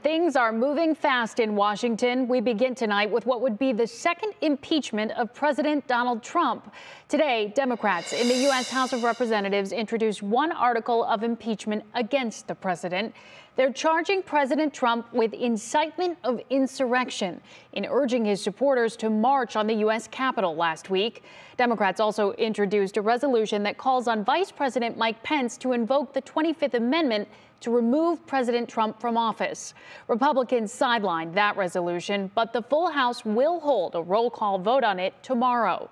Things are moving fast in Washington. We begin tonight with what would be the second impeachment of President Donald Trump. Today, Democrats in the U.S. House of Representatives introduced one article of impeachment against the president. They're charging President Trump with incitement of insurrection in urging his supporters to march on the U.S. Capitol last week. Democrats also introduced a resolution that calls on Vice President Mike Pence to invoke the 25th Amendment to remove President Trump from office. Republicans sidelined that resolution, but the full House will hold a roll call vote on it tomorrow.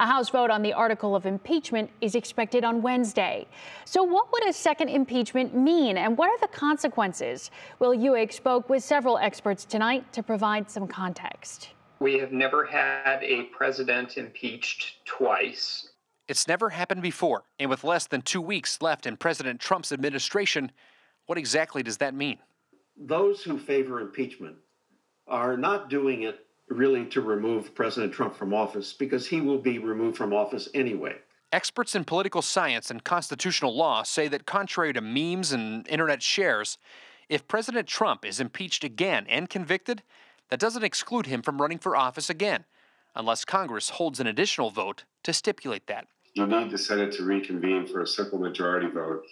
A House vote on the article of impeachment is expected on Wednesday. So, what would a second impeachment mean, and what are the consequences? Will Ujek spoke with several experts tonight to provide some context. We have never had a president impeached twice. It's never happened before, and with less than two weeks left in President Trump's administration, what exactly does that mean? Those who favor impeachment are not doing it really to remove President Trump from office because he will be removed from office anyway. Experts in political science and constitutional law say that, contrary to memes and internet shares, if President Trump is impeached again and convicted, that doesn't exclude him from running for office again, unless Congress holds an additional vote to stipulate that. You need the Senate to reconvene for a simple majority vote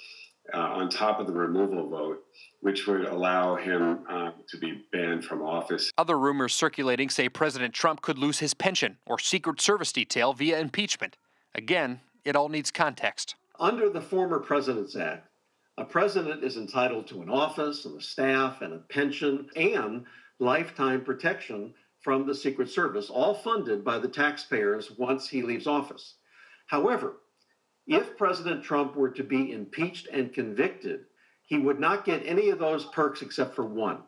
uh, on top of the removal vote, which would allow him uh, to be banned from office. Other rumors circulating say President Trump could lose his pension or Secret Service detail via impeachment. Again, it all needs context. Under the former President's Act, a president is entitled to an office and a staff and a pension and lifetime protection from the Secret Service, all funded by the taxpayers once he leaves office. However, if President Trump were to be impeached and convicted, he would not get any of those perks except for one.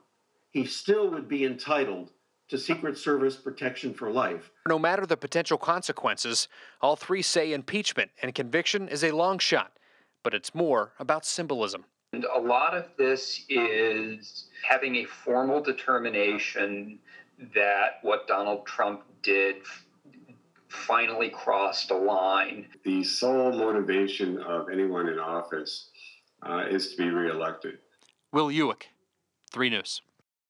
He still would be entitled to Secret Service protection for life. No matter the potential consequences, all three say impeachment and conviction is a long shot, but it's more about symbolism. And a lot of this is having a formal determination that what Donald Trump did finally crossed a line. The sole motivation of anyone in office uh, is to be reelected. Will Ujek, 3 News.